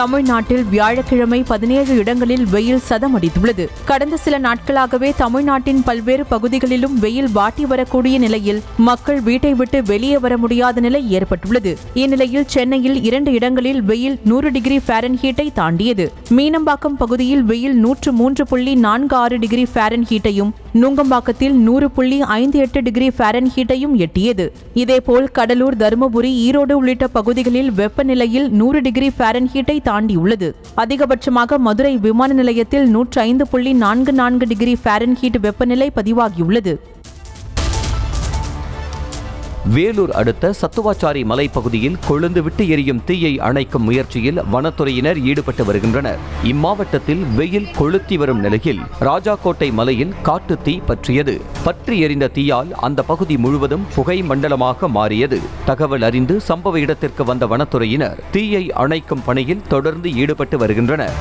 தமிழ்நாட்டில் வியாழக்கிழமை பதினேழு இடங்களில் வெயில் சதமடித்துள்ளது. கடந்த சில நாட்களாகவே தமிழ்நாட்டின் பல்வேறு பகுதிகளிலும் வெயில் வாட்டி வரக்கூடிய நிலையில் மக்கள் வீட்டை விட்டு வெளியே வர முடியாத நிலை ஏற்பட்டுள்ளது. இந்நிலையில் சென்னையில் இரண்டு இடங்களில் வெயில் நூறு டிகிரி ஃபாரன்ஹீட்டை தாண்டியது. மீனம்பாக்கம் பகுதியில் வெயில் நூற்று மூன்று புள்ளி நான்கு ஆறு டிகிரி ஃபாரன்ஹீட்டையும் நுங்கம்பாக்கத்தில் நூறு புள்ளி ஐந்து எட்டு டிகிரி ஃபாரன்ஹீட்டையும் எட்டியது. இதேபோல் கடலூர் தருமபுரி ஈரோடு உள்ளிட்ட பகுதிகளில் வெப்பநிலையில் நூறு டிகிரி ஃபாரன்ஹீட்டை தாண்டியுள்ளது. அதிகபட்சமாக மதுரை விமான நிலையத்தில் நூற்று ஐந்து புள்ளி நான்கு நான்கு டிகிரி ஃபாரன்ஹீட் வெப்பநிலை பதிவாகியுள்ளது. வேலூர் அடுத்த சத்துவாச்சாரி மலைப்பகுதியில் கொழுந்து விட்டு எரியும் தீயை அணைக்கும் முயற்சியில் வனத்துறையினர் ஈடுபட்டு வருகின்றனர். இம்மாவட்டத்தில் வெயில் கொளுத்தி வரும் நிலையில் ராஜாக்கோட்டை மலையில் காட்டு தீ பற்றியது. பற்றி எரிந்த தீயால் அந்த பகுதி முழுவதும் புகை மண்டலமாக மாறியது. தகவல் அறிந்து சம்பவ இடத்திற்கு வந்த வனத்துறையினர் தீயை அணைக்கும் பணியில் தொடர்ந்து ஈடுபட்டு வருகின்றனர்.